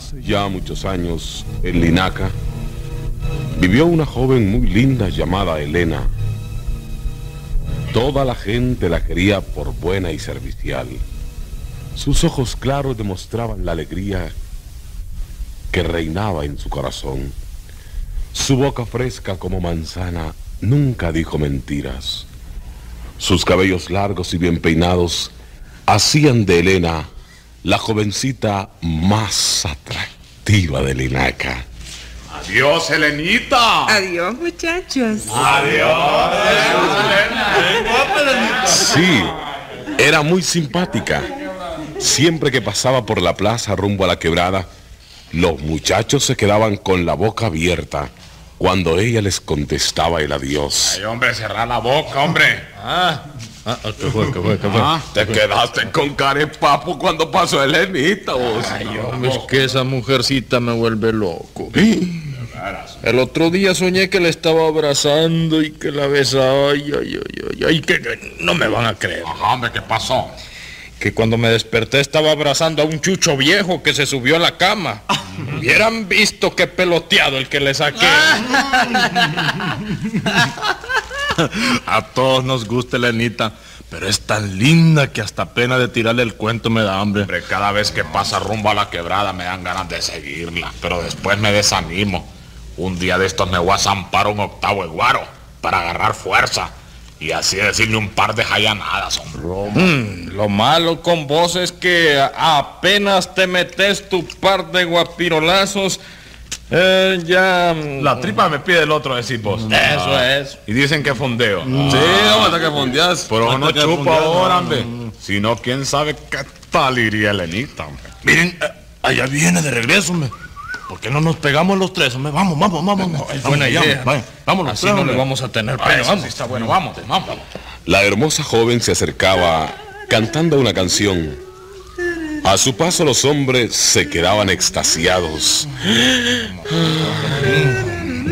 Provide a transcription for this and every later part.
Hace ya muchos años, en Linaca, vivió una joven muy linda llamada Elena. Toda la gente la quería por buena y servicial. Sus ojos claros demostraban la alegría que reinaba en su corazón. Su boca fresca como manzana nunca dijo mentiras. Sus cabellos largos y bien peinados hacían de Elena la jovencita más atractiva de Linaca. Adiós, Elenita. Adiós, muchachos. Adiós. Sí, era muy simpática. Siempre que pasaba por la plaza rumbo a la quebrada, los muchachos se quedaban con la boca abierta cuando ella les contestaba el adiós. Ay, hombre, cerrar la boca, hombre. Ah, ah, ¿qué fue, qué fue, qué fue? Ah, Te quedaste con cara de papo cuando pasó Elenita, vos. Ay, es que esa mujercita me vuelve loco. El otro día soñé que la estaba abrazando y que la besaba. Ay, ay, ay, ay, ay, que, que no me van a creer. Ajá, hombre, ¿qué pasó? Que cuando me desperté estaba abrazando a un chucho viejo que se subió a la cama. Hubieran visto qué peloteado el que le saqué. A todos nos gusta Elenita, pero es tan linda que hasta pena de tirarle el cuento me da hambre. Hombre, cada vez que pasa rumbo a la quebrada me dan ganas de seguirla, pero después me desanimo. Un día de estos me voy a zampar un octavo de guaro para agarrar fuerza y así decirle un par de jayanadas, hombre. Mm, lo malo con vos es que apenas te metes tu par de guapirolazos, eh, ya... mm, La tripa me pide el otro, decís vos. Eso es. Y dicen que fondeo. Sí, hombre, hasta que fondeas. Pero no fondeas, ahora, no, hombre. Si no, quién sabe qué tal iría Elenita, hombre. Miren, eh, allá viene de regreso, hombre. ¿Por qué no nos pegamos los tres, hombre? Vamos, vamos, vamos. vamos. Es buena Vamos, idea. Vamos, vamos los Así tres, no le vamos a tener Ah, eso Vamos. sí está bueno, vamos, vamos. La hermosa joven se acercaba cantando una canción. A su paso los hombres se quedaban extasiados.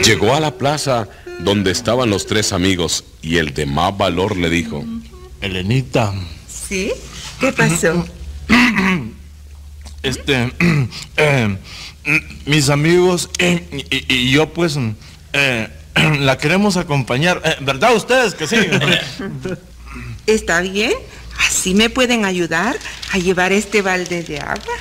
Llegó a la plaza donde estaban los tres amigos y el de más valor le dijo, Elenita, ¿Sí? ¿Qué pasó? este, eh, mis amigos eh, y, y yo pues eh, la queremos acompañar. Eh, ¿Verdad ustedes que sí? ¿Está bien? ¿Así me pueden ayudar a llevar este balde de agua?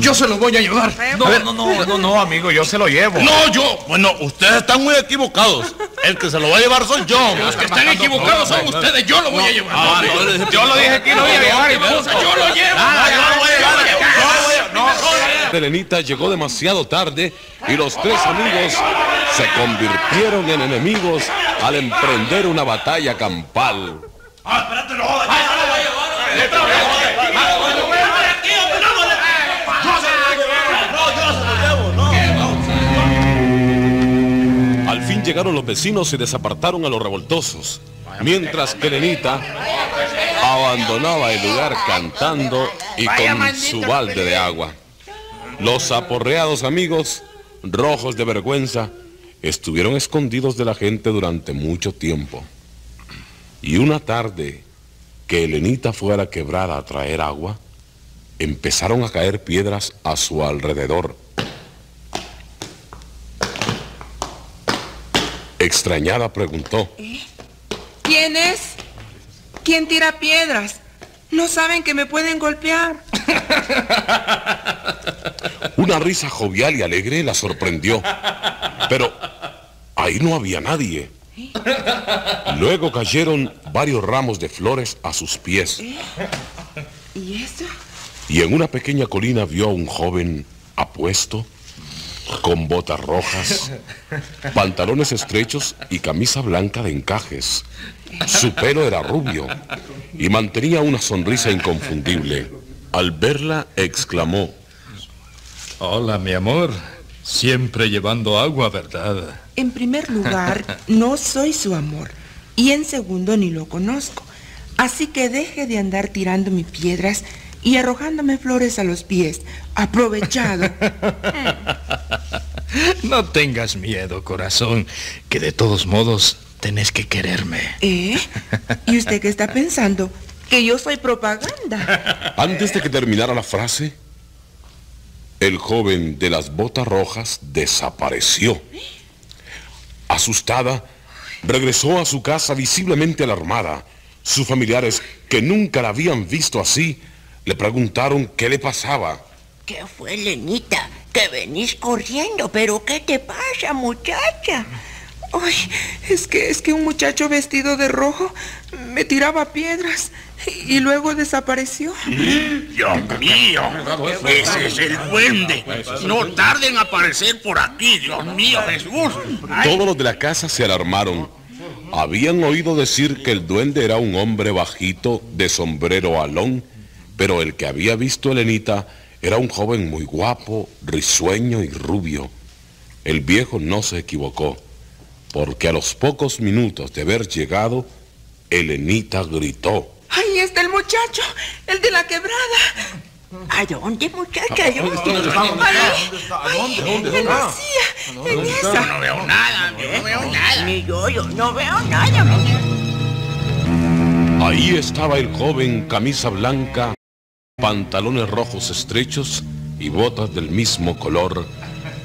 Yo se lo voy a ayudar. No, no, no, no, no, amigo, yo se lo llevo. no, yo. Bueno, ustedes están muy equivocados. El que se lo va a llevar soy yo. Los que están equivocados son ustedes. Yo lo voy a llevar. Ah, no, Yo lo dije que lo iba a llevar. Yo lo llevo. Elenita llegó demasiado tarde y los tres amigos se convirtieron en enemigos al emprender una batalla campal. Al fin llegaron los vecinos y desapartaron a los revoltosos, mientras que Elenita abandonaba el lugar cantando y con su balde de agua. Los aporreados amigos, rojos de vergüenza, estuvieron escondidos de la gente durante mucho tiempo. Y una tarde que Elenita fue a la quebrada a traer agua, empezaron a caer piedras a su alrededor. Extrañada preguntó, ¿Quién es? ¿Quién tira piedras? No saben que me pueden golpear. Una risa jovial y alegre la sorprendió. Pero ahí no había nadie. Luego cayeron varios ramos de flores a sus pies. ¿Y eso? Y en una pequeña colina vio a un joven apuesto, con botas rojas, pantalones estrechos y camisa blanca de encajes. Su pelo era rubio y mantenía una sonrisa inconfundible. Al verla exclamó, Hola, mi amor. Siempre llevando agua, ¿verdad? En primer lugar, no soy su amor. Y en segundo, ni lo conozco. Así que deje de andar tirándome piedras y arrojándome flores a los pies. Aprovechado. No tengas miedo, corazón, que de todos modos tenés que quererme. ¿Eh? ¿Y usted qué está pensando? Que yo soy propaganda. antes de que terminara la frase, El joven de las botas rojas desapareció. Asustada, regresó a su casa visiblemente alarmada. Sus familiares, que nunca la habían visto así, le preguntaron qué le pasaba. ¿Qué fue, Lenita? Que venís corriendo, pero ¿qué te pasa, muchacha? Ay, es que es que un muchacho vestido de rojo me tiraba piedras y luego desapareció. Dios mío, ese es el duende. No tarden en aparecer por aquí, Dios mío, Jesús. Todos los de la casa se alarmaron. Habían oído decir que el duende era un hombre bajito de sombrero alón, pero el que había visto a Elenita era un joven muy guapo, risueño y rubio. El viejo no se equivocó, porque a los pocos minutos de haber llegado, Elenita gritó. ¡Ahí está el muchacho! ¡El de la quebrada! ¿A dónde, muchacha? ¿A dónde? ¿A dónde? ¿Dónde? En la silla, en esa. No veo nada, yo no veo nada. Ni yo, yo no veo nada. Ahí estaba el joven, camisa blanca, pantalones rojos estrechos y botas del mismo color,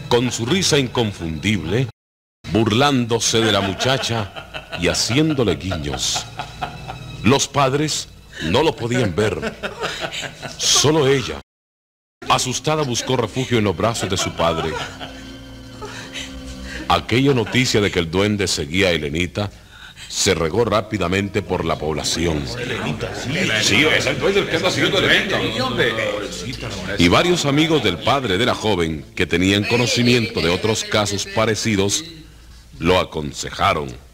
con su risa inconfundible, burlándose de la muchacha y haciéndole guiños. Los padres no lo podían ver. Solo ella, asustada, buscó refugio en los brazos de su padre. Aquella noticia de que el duende seguía a Elenita se regó rápidamente por la población. Sí, es el duende el que está siguiendo Elenita. Y varios amigos del padre de la joven, que tenían conocimiento de otros casos parecidos, lo aconsejaron.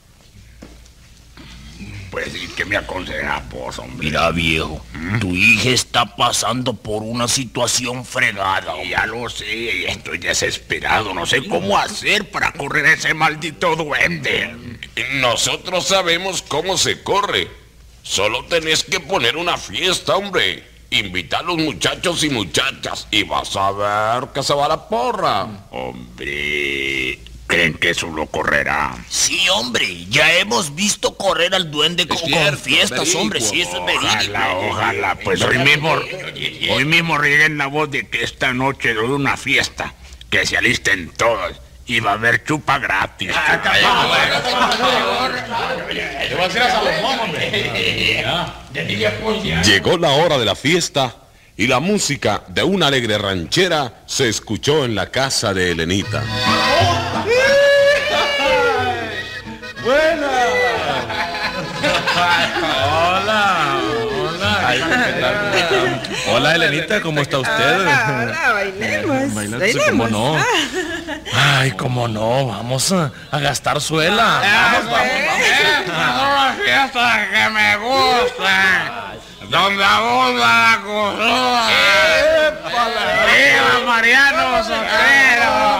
Pues, ¿y qué me aconseja, pues, hombre? Mira, viejo, tu hija está pasando por una situación fregada. hombre. Ya lo sé, estoy desesperado. No sé cómo hacer para correr a ese maldito duende. Nosotros sabemos cómo se corre. Solo tenés que poner una fiesta, hombre. Invita a los muchachos y muchachas y vas a ver que se va la porra. Hombre, ¿creen que eso lo correrá? Sí, hombre, ya hemos visto correr al duende con, con fiestas, hombre, sí, eso es verídico. Ojalá, ojalá, pues hoy mismo, hoy mismo rieguen la voz de que esta noche doy una fiesta, que se alisten todos y va a haber chupa gratis. Llegó la hora de la fiesta y la música de una alegre ranchera se escuchó en la casa de Elenita. Hola, Elenita, ¿cómo está usted? Ahora bailemos. Bailando, sí, ¿cómo no? Ay, cómo no, vamos a, a gastar suela. Vamos, vamos, vamos. una fiesta que me gusta, donde abunda la costura. ¡Viva Mariano Sotero!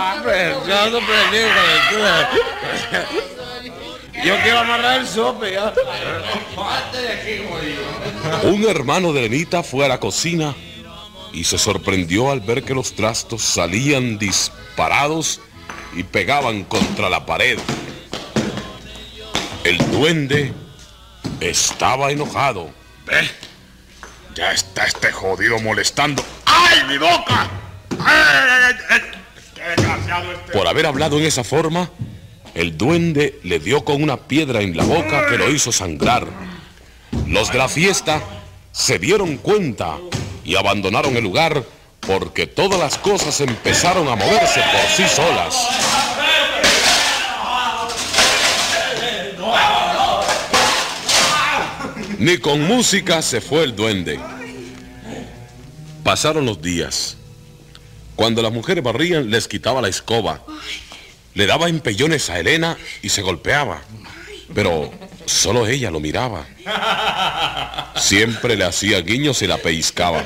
Yo no aprendí calentura. Yo quiero amarrar el sope ya. Un hermano de Elenita fue a la cocina y se sorprendió al ver que los trastos salían disparados y pegaban contra la pared. El duende estaba enojado. ¿Ve? Ya está este jodido molestando. ¡Ay, mi boca! ¡Ay, ay, ay! ¡Qué desgraciado este! Por haber hablado en esa forma, el duende le dio con una piedra en la boca que lo hizo sangrar. Los de la fiesta se dieron cuenta y abandonaron el lugar porque todas las cosas empezaron a moverse por sí solas. Ni con música se fue el duende. Pasaron los días. Cuando las mujeres barrían, les quitaba la escoba. Le daba empellones a Elena y se golpeaba. Pero solo ella lo miraba. Siempre le hacía guiños y la pellizcaba.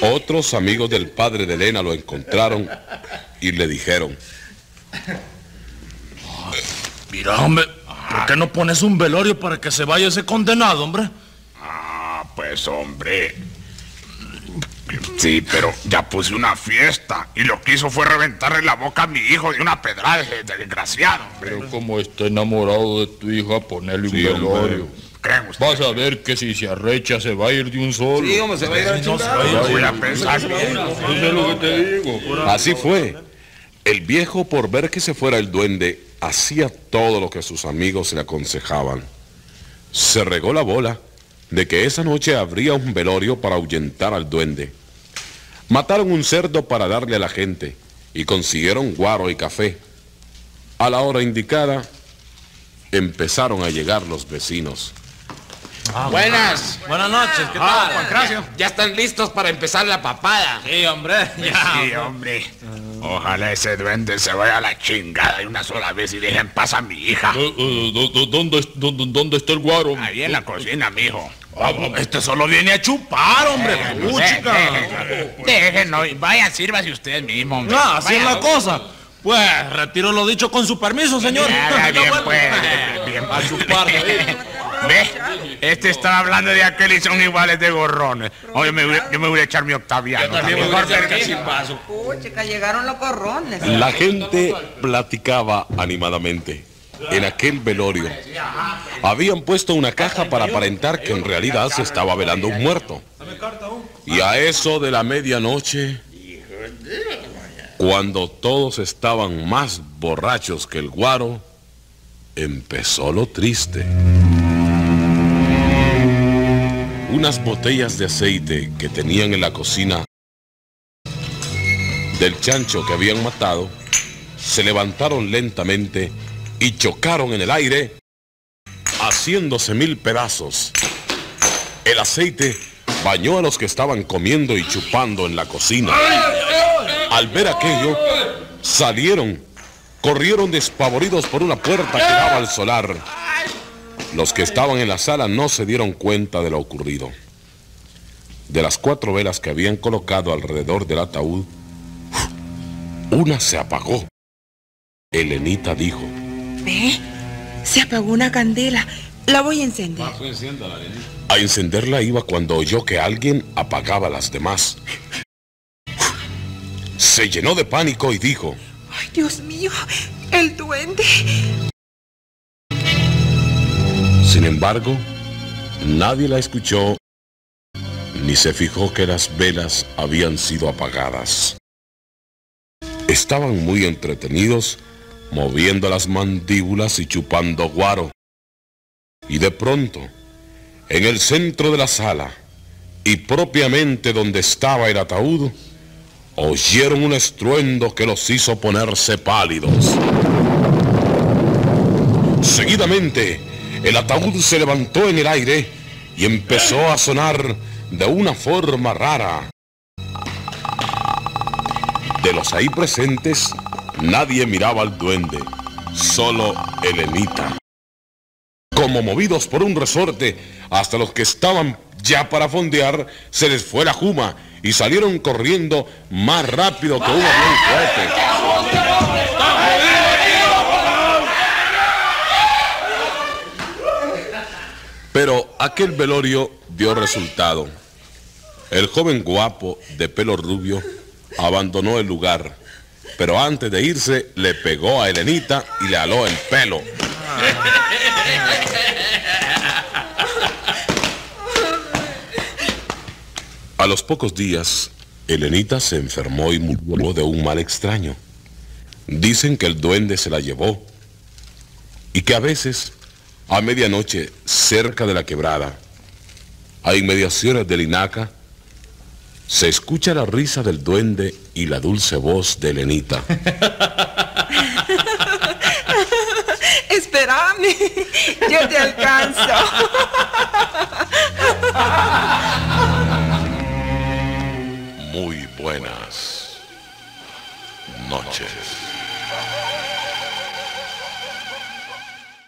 Otros amigos del padre de Elena lo encontraron y le dijeron, Mira, hombre, ¿por qué no pones un velorio para que se vaya ese condenado, hombre? Ah, pues hombre. Sí, pero ya puse una fiesta y lo que hizo fue reventarle la boca a mi hijo de una pedrada de, de desgraciado, hombre. Pero como está enamorado de tu hija, ponerle un Sí, velorio. creen? Vas a ver que si se arrecha se va a ir de un solo. Sí, hombre, se va a ir a No se chingar. va a ir. Voy a pensar bien. Eso es lo que te digo. Así fue. El viejo, por ver que se fuera el duende, hacía todo lo que sus amigos le aconsejaban. Se regó la bola de que esa noche habría un velorio para ahuyentar al duende. Mataron un cerdo para darle a la gente y consiguieron guaro y café. A la hora indicada, empezaron a llegar los vecinos. Buenas. Buenas noches, ¿qué Ah, tal? Juan Cracio. Ya están listos para empezar la papada. Sí, hombre. Ya. Sí, hombre. Ojalá ese duende se vaya a la chingada de una sola vez y dejen paz a mi hija. Eh, eh, do- ¿Dónde, dónde, dónde está el guaro? Ahí en la cocina, mijo. Ah, Este solo viene a chupar, hombre. Puchica. Déjenlo, vayan, sírvase usted mismo, hombre. No, así es la cosa. Pues retiro lo dicho con su permiso, señor. Ya, ya, bien, Bueno, pues, bien, A chupar, David. Ve, este estaba hablando de aquel y son iguales de gorrones. Oye, me voy- yo me voy a echar mi octaviano. también. Puchica, llegaron los corrones. La gente platicaba animadamente. En aquel velorio habían puesto una caja para aparentar que en realidad se estaba velando un muerto. Y a eso de la medianoche, cuando todos estaban más borrachos que el guaro, empezó lo triste. Unas botellas de aceite que tenían en la cocina del chancho que habían matado, se levantaron lentamente y chocaron en el aire, haciéndose mil pedazos. El aceite bañó a los que estaban comiendo y chupando en la cocina. Al ver aquello, salieron, corrieron despavoridos por una puerta que daba al solar. Los que estaban en la sala no se dieron cuenta de lo ocurrido. De las cuatro velas que habían colocado alrededor del ataúd, una se apagó. Elenita dijo, ¿Ve? Se apagó una candela. La voy a encender. a encenderla iba cuando oyó que alguien apagaba las demás. Se llenó de pánico y dijo, Ay, Dios mío, el duende. sin embargo, nadie la escuchó ni se fijó que las velas habían sido apagadas. Estaban muy entretenidos, moviendo las mandíbulas y chupando guaro. Y de pronto, en el centro de la sala, y propiamente donde estaba el ataúd, oyeron un estruendo que los hizo ponerse pálidos. Seguidamente, el ataúd se levantó en el aire y empezó a sonar de una forma rara. De los ahí presentes, nadie miraba al duende, solo Elenita. Como movidos por un resorte, hasta los que estaban ya para fondear, se les fue la juma y salieron corriendo más rápido que un avión cohete. Pero aquel velorio dio resultado. El joven guapo de pelo rubio abandonó el lugar, pero antes de irse le pegó a Elenita y le aló el pelo. A los pocos días, Elenita se enfermó y murió de un mal extraño. Dicen que el duende se la llevó y que a veces, a medianoche, cerca de la quebrada, a inmediaciones del Inaca, se escucha la risa del duende y la dulce voz de Elenita. Espérame, yo te alcanzo. Muy buenas noches.